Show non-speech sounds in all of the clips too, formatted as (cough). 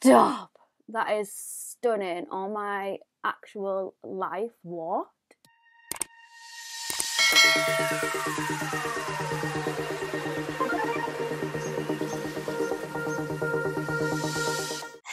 Stop! That is stunning. On my actual life, what?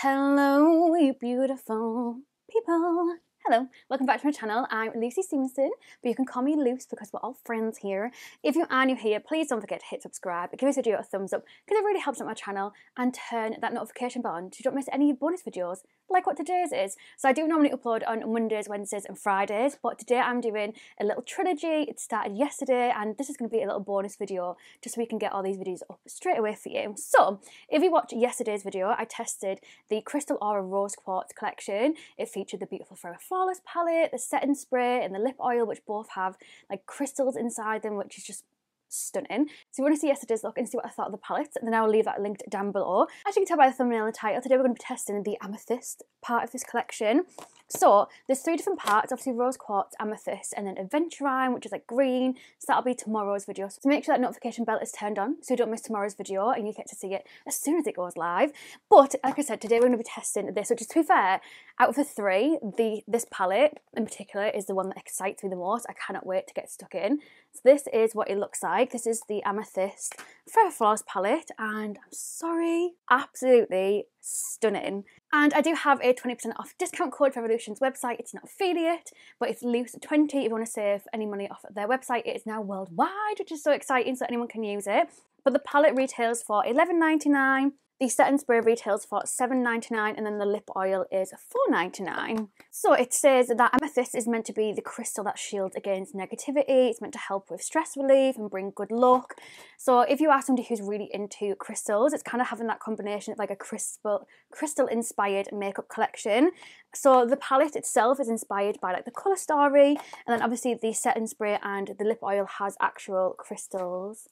Hello, you beautiful people. Hello, welcome back to my channel. I'm Lucy Stephenson, but you can call me Luce because we're all friends here. If you are new here, please don't forget to hit subscribe, give this video a thumbs up because it really helps out my channel and turn that notification bell on so you don't miss any bonus videos like what today's is. So I do normally upload on Mondays, Wednesdays and Fridays, but today I'm doing a little trilogy. It started yesterday and this is going to be a little bonus video just so we can get all these videos up straight away for you. So if you watched yesterday's video, I tested the Crystal Aura Rose Quartz collection. It featured the beautiful Forever Flawless palette, the setting spray and the lip oil which both have like crystals inside them which is just stunning. So if you want to see yesterday's look and see what I thought of the palettes, then I will leave that linked down below. As you can tell by the thumbnail and title, today we're going to be testing the amethyst part of this collection. So there's three different parts, obviously rose quartz, amethyst, and then aventurine, which is like green. So that'll be tomorrow's video. So make sure that notification bell is turned on so you don't miss tomorrow's video and you get to see it as soon as it goes live. But like I said, today we're going to be testing this, which is to be fair, out of the three, the this palette in particular is the one that excites me the most. I cannot wait to get stuck in. So this is what it looks like. This is the Amethyst Forever Flawless palette and I'm sorry, absolutely stunning. And I do have a 20% off discount code for Revolution's website. It's not affiliate, but it's LUCE20 if you want to save any money off their website. It is now worldwide, which is so exciting so anyone can use it. But the palette retails for $11.99 the setting spray retails for $7.99 and then the lip oil is $4.99. So it says that amethyst is meant to be the crystal that shields against negativity. It's meant to help with stress relief and bring good luck. So if you are somebody who's really into crystals, it's kind of having that combination of like a crystal crystal inspired makeup collection. So the palette itself is inspired by like the colour story and then obviously the setting spray and the lip oil has actual crystals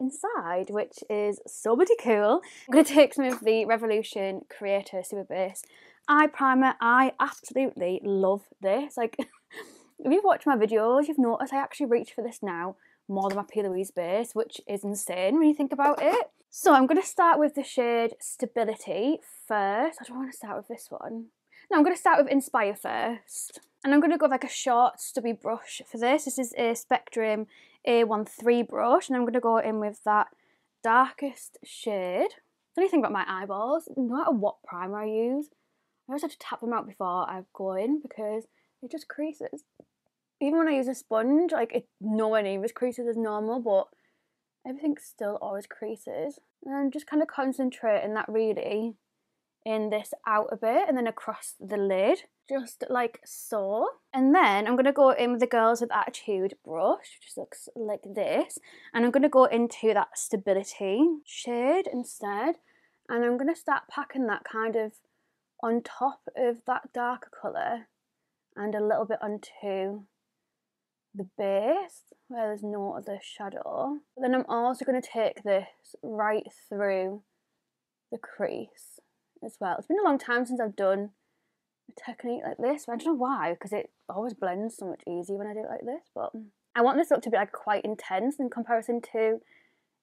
inside, which is so pretty cool. I'm going to take some of the Revolution Creator Super Base Eye Primer. I absolutely love this. Like, (laughs) if you've watched my videos, you've noticed I actually reach for this now more than my P. Louise base, which is insane when you think about it. So I'm going to start with the shade Stability first. I don't want to start with this one. No, I'm going to start with Inspire first. And I'm going to go with like a short stubby brush for this. This is a Spectrum A13 brush and I'm going to go in with that darkest shade. Do you think about my eyeballs? No matter what primer I use, I always have to tap them out before I go in because it just creases. Even when I use a sponge, like it nowhere near as creases as normal, but everything still always creases. And I'm just kind of concentrating that really in this outer bit and then across the lid, just like so. And then I'm going to go in with the Girls with Attitude brush, which looks like this. And I'm going to go into that Stability shade instead. And I'm going to start packing that kind of on top of that darker colour and a little bit onto the base where there's no other shadow. Then I'm also going to take this right through the crease as well. It's been a long time since I've done technique like this. I don't know why, because it always blends so much easier when I do it like this. But I want this look to be like quite intense in comparison to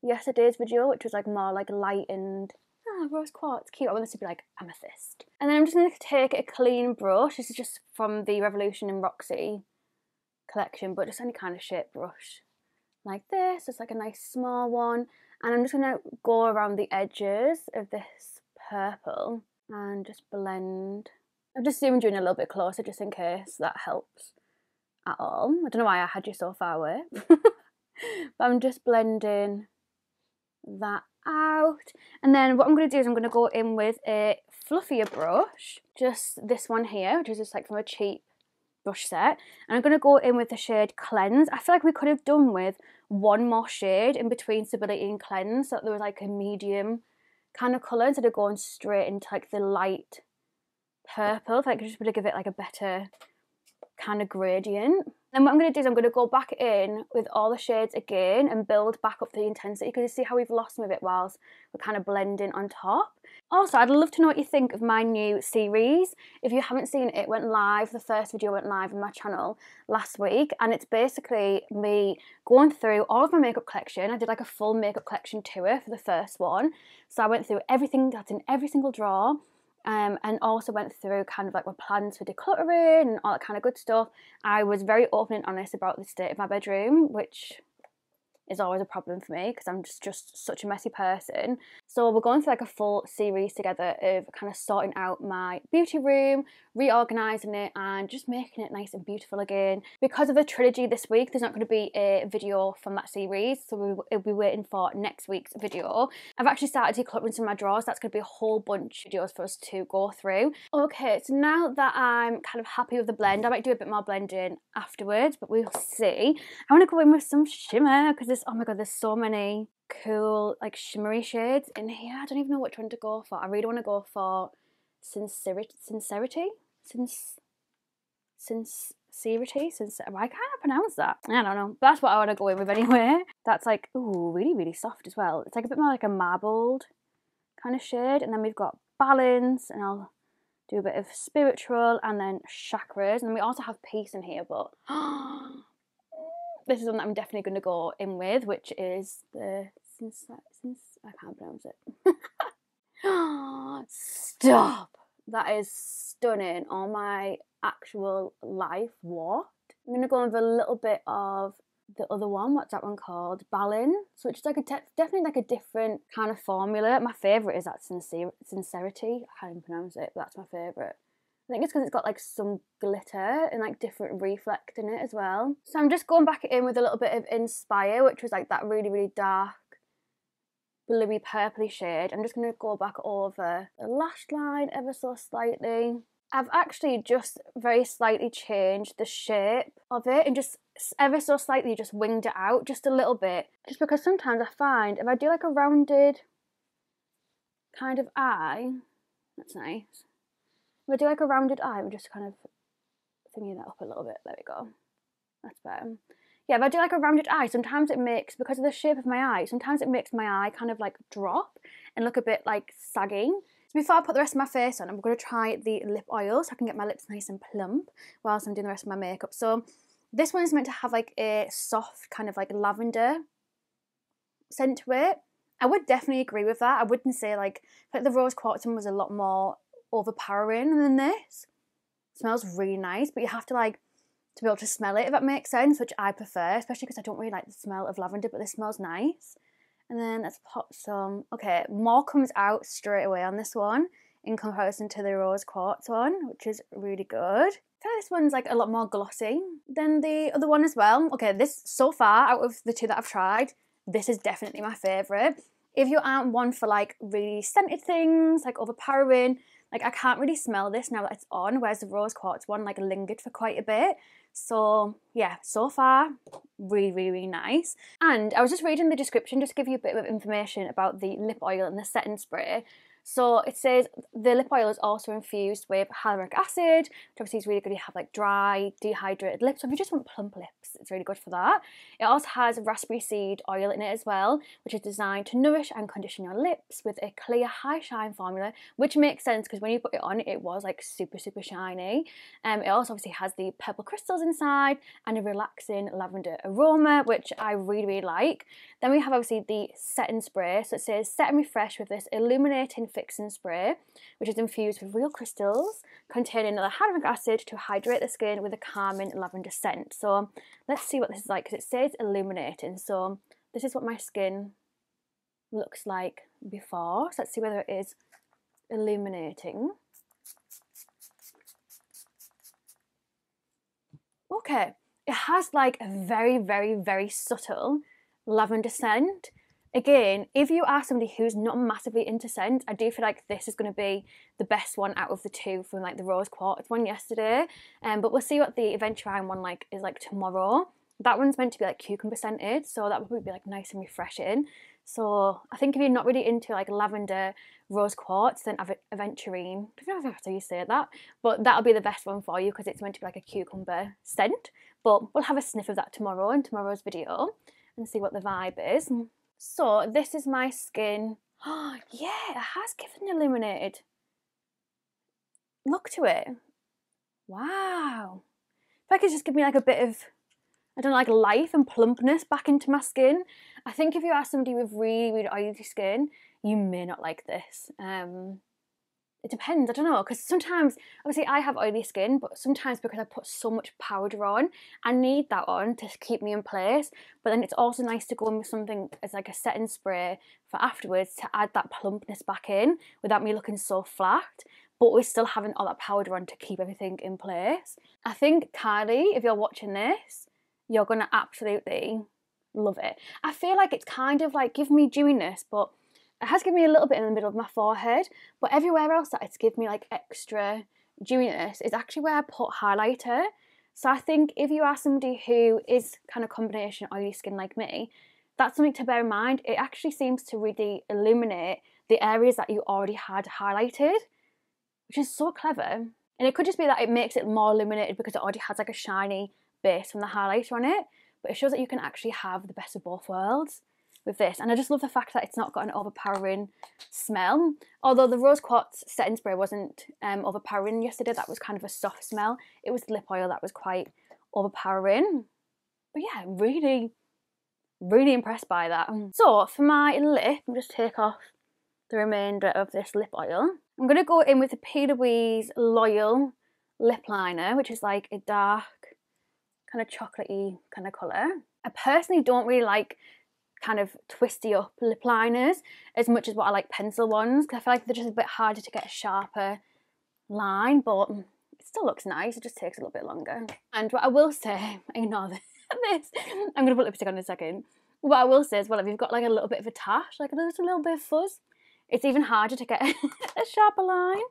yesterday's video, which was like more like light and ah, rose quartz, cute. I want this to be like amethyst. And then I'm just going to take a clean brush. This is just from the Revolution in Roxy collection, but just any kind of shape brush like this. It's like a nice small one. And I'm just going to go around the edges of this purple and just blend. I'm just zooming you in a little bit closer just in case that helps at all. I don't know why I had you so far away. (laughs) but I'm just blending that out. And then what I'm going to do is I'm going to go in with a fluffier brush, just this one here, which is just like from a cheap brush set. And I'm going to go in with the shade Cleanse. I feel like we could have done with one more shade in between Stability and Cleanse so that there was like a medium kind of colour instead of going straight into like the light purple. If I could just really give it like a better kind of gradient. Then what I'm going to do is I'm going to go back in with all the shades again and build back up the intensity because you see how we've lost some of it whilst we're kind of blending on top. Also, I'd love to know what you think of my new series. If you haven't seen it, it went live, the first video went live on my channel last week and it's basically me going through all of my makeup collection. I did like a full makeup collection tour for the first one. So I went through everything that's in every single drawer um, and also went through kind of like my plans for decluttering and all that kind of good stuff. I was very open and honest about the state of my bedroom, which is always a problem for me because I'm just, just such a messy person. So we're going through like a full series together of kind of sorting out my beauty room, reorganizing it and just making it nice and beautiful again. Because of the trilogy this week, there's not going to be a video from that series, so we'll be waiting for next week's video. I've actually started decluttering some of my drawers. That's going to be a whole bunch of videos for us to go through. Okay, so now that I'm kind of happy with the blend, I might do a bit more blending afterwards, but we'll see. I want to go in with some shimmer because there's, oh my god, there's so many cool like shimmery shades in here. I don't even know which one to go for. I really want to go for sincerity, sincerity, since, sincerity, sincerity. Why can't I pronounce that? I don't know. But that's what I want to go in with anyway. (laughs) That's like ooh, really really soft as well. It's like a bit more like a marbled kind of shade, and then we've got balance, and I'll do a bit of spiritual and then chakras, and then we also have peace in here, but. (gasps) this is one that I'm definitely going to go in with, which is the since since I can't pronounce it. (laughs) Stop! That is stunning. On my actual life, what? I'm gonna go with a little bit of the other one. What's that one called? Balin. So it's like a te- definitely like a different kind of formula. My favorite is that sincerity. I can't pronounce it, but that's my favorite. I think it's because it's got like some glitter and like different reflect in it as well. So I'm just going back in with a little bit of Inspire, which was like that really, really dark bluey purpley shade. I'm just going to go back over the lash line ever so slightly. I've actually just very slightly changed the shape of it and just ever so slightly just winged it out just a little bit. Just because sometimes I find if I do like a rounded kind of eye, that's nice. If I do like a rounded eye, I'm just kind of thinking that up a little bit. There we go. That's better yeah, if I do like a rounded eye, sometimes it makes, because of the shape of my eye, sometimes it makes my eye kind of like drop and look a bit like sagging. So before I put the rest of my face on, I'm going to try the lip oil so I can get my lips nice and plump whilst I'm doing the rest of my makeup. So this one is meant to have like a soft kind of like lavender scent to it. I would definitely agree with that. I wouldn't say like, like the rose quartz one was a lot more overpowering than this. It smells really nice, but you have to like to be able to smell it, if that makes sense, which I prefer, especially because I don't really like the smell of lavender, but this smells nice. And then let's pop some, okay, more comes out straight away on this one in comparison to the rose quartz one, which is really good. Like this one's like a lot more glossy than the other one as well. Okay, this so far out of the two that I've tried, this is definitely my favourite. If you aren't one for like really scented things, like overpowering, like I can't really smell this now that it's on, whereas the rose quartz one like lingered for quite a bit. So yeah, so far, really, really, really nice. And I was just reading the description just to give you a bit of information about the lip oil and the setting spray. So it says the lip oil is also infused with hyaluronic acid, which obviously is really good you have like dry, dehydrated lips. So if you just want plump lips, it's really good for that. It also has raspberry seed oil in it as well, which is designed to nourish and condition your lips with a clear high shine formula, which makes sense because when you put it on, it was like super, super shiny. Um, it also obviously has the purple crystals inside and a relaxing lavender aroma, which I really, really like. Then we have obviously the setting spray. So it says set and refresh with this illuminating fixing spray, which is infused with real crystals containing another hyaluronic acid to hydrate the skin with a calming lavender scent. So let's see what this is like because it says illuminating. So this is what my skin looks like before. So let's see whether it is illuminating. Okay, it has like a very, very, very subtle lavender scent again, if you are somebody who's not massively into scent, I do feel like this is going to be the best one out of the two from like the rose quartz one yesterday. Um, but we'll see what the Aventurine one like is like tomorrow. That one's meant to be like cucumber scented, so that would probably be like nice and refreshing. So I think if you're not really into like lavender, rose quartz, then Aventurine. I don't know if you say that, but that'll be the best one for you because it's meant to be like a cucumber scent. But we'll have a sniff of that tomorrow in tomorrow's video and see what the vibe is. So this is my skin. Oh (gasps) yeah, it has given illuminated. Look to it. Wow. If I could just give me like a bit of, I don't know, like life and plumpness back into my skin. I think if you are somebody with really, really oily skin, you may not like this. Um, it depends. I don't know because sometimes, obviously, I have oily skin, but sometimes because I put so much powder on, I need that on to keep me in place. But then it's also nice to go in with something as like a setting spray for afterwards to add that plumpness back in without me looking so flat. But we're still having all that powder on to keep everything in place. I think Kylie, if you're watching this, you're gonna absolutely love it. I feel like it's kind of like give me dewiness, but it has given me a little bit in the middle of my forehead, but everywhere else that it's given me like extra dewiness is actually where I put highlighter. So I think if you are somebody who is kind of combination oily skin like me, that's something to bear in mind. It actually seems to really illuminate the areas that you already had highlighted, which is so clever. And it could just be that it makes it more illuminated because it already has like a shiny base from the highlighter on it, but it shows that you can actually have the best of both worlds with this. And I just love the fact that it's not got an overpowering smell. Although the rose quartz setting spray wasn't um, overpowering yesterday, that was kind of a soft smell. It was lip oil that was quite overpowering. But yeah, really, really impressed by that. So for my lip, I'm just take off the remainder of this lip oil. I'm going to go in with the P. Louise Loyal lip liner, which is like a dark, kind of chocolatey kind of colour. I personally don't really like kind of twisty up lip liners as much as what I like pencil ones because I feel like they're just a bit harder to get a sharper line, but mm, it still looks nice. It just takes a little bit longer. And what I will say, (laughs) ignore (laughs) this, I'm to put lipstick on in a second. What I will say is, well, if you've got like a little bit of a tash, like a little, a little bit of fuzz, it's even harder to get (laughs) a sharper line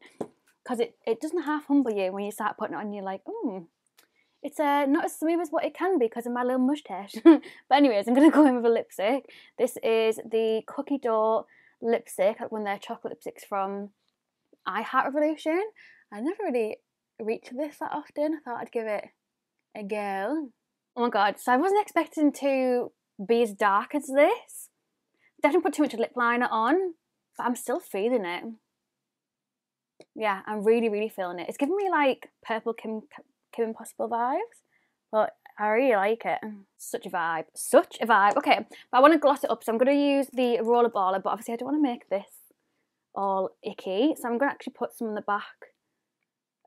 because it, it doesn't half humble you when you start putting it on. You're like, oh, it's uh, not as smooth as what it can be because of my little mustache. (laughs) but anyways, I'm going to go in with a lipstick. This is the Cookie Dough lipstick, like one of their chocolate lipsticks from I Heart Revolution. I never really reach this that often. I thought I'd give it a go. Oh my god, so I wasn't expecting to be as dark as this. Definitely put too much lip liner on, but I'm still feeling it. Yeah, I'm really, really feeling it. It's giving me like purple Kim Kim Possible vibes, but I really like it. Such a vibe. Such a vibe. Okay, but I want to gloss it up, so I'm going to use the roller baller, but obviously I don't want to make this all icky, so I'm going to actually put some on the back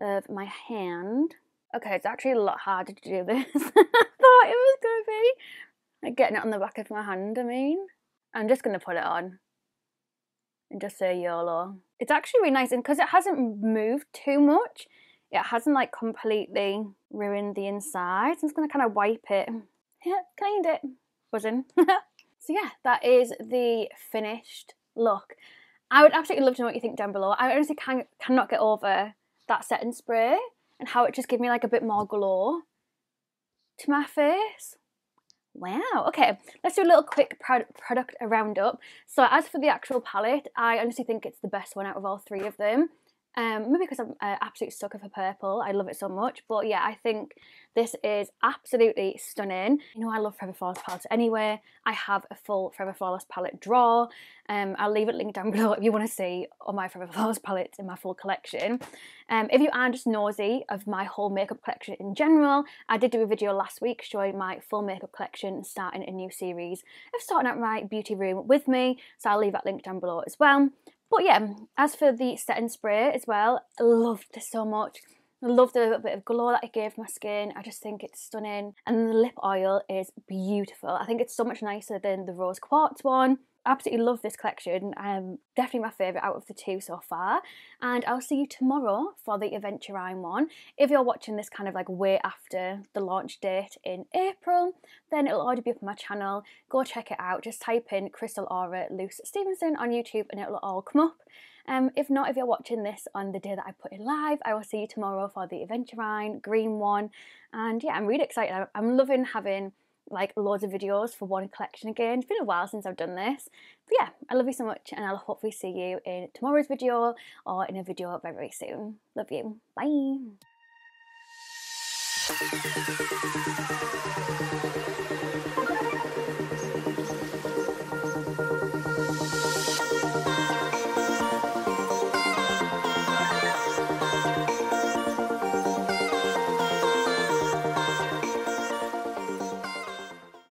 of my hand. Okay, it's actually a lot harder to do this (laughs) I thought it was going to be. Like getting it on the back of my hand, I mean. I'm just going to put it on and just say YOLO. It's actually really nice, and because it hasn't moved too much, it hasn't like completely ruined the inside. I'm just going to kind of wipe it. (laughs) Yeah, cleaned it. Buzzing. (laughs) so yeah, that is the finished look. I would absolutely love to know what you think down below. I honestly can, cannot get over that setting spray and how it just gave me like a bit more glow to my face. Wow, okay, let's do a little quick product roundup. So as for the actual palette, I honestly think it's the best one out of all three of them. Um, maybe because I'm an absolute sucker for purple. I love it so much. But yeah, I think this is absolutely stunning. You know, I love Forever Flawless palette anyway. I have a full Forever Flawless palette drawer. Um, I'll leave it linked down (laughs) below if you want to see all my Forever Flawless palettes in my full collection. Um, if you are just nosy of my whole makeup collection in general, I did do a video last week showing my full makeup collection starting a new series of starting out my beauty room with me. So I'll leave that link down below as well. But yeah, um, as for the setting spray as well, I loved this so much. I love the little bit of glow that it gave my skin. I just think it's stunning. And the lip oil is beautiful. I think it's so much nicer than the rose quartz one absolutely love this collection. Um, definitely my favourite out of the two so far. And I'll see you tomorrow for the Aventurine one. If you're watching this kind of like way after the launch date in April, then it'll already be up on my channel. Go check it out. Just type in Crystal Aura Luce Stephenson on YouTube and it'll all come up. Um, if not, if you're watching this on the day that I put it live, I will see you tomorrow for the Aventurine green one. And yeah, I'm really excited. I'm loving having like loads of videos for one collection again. It's been a while since I've done this. But yeah, I love you so much and I'll hopefully see you in tomorrow's video or in a video very, very soon. Love you. Bye.